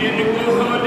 in the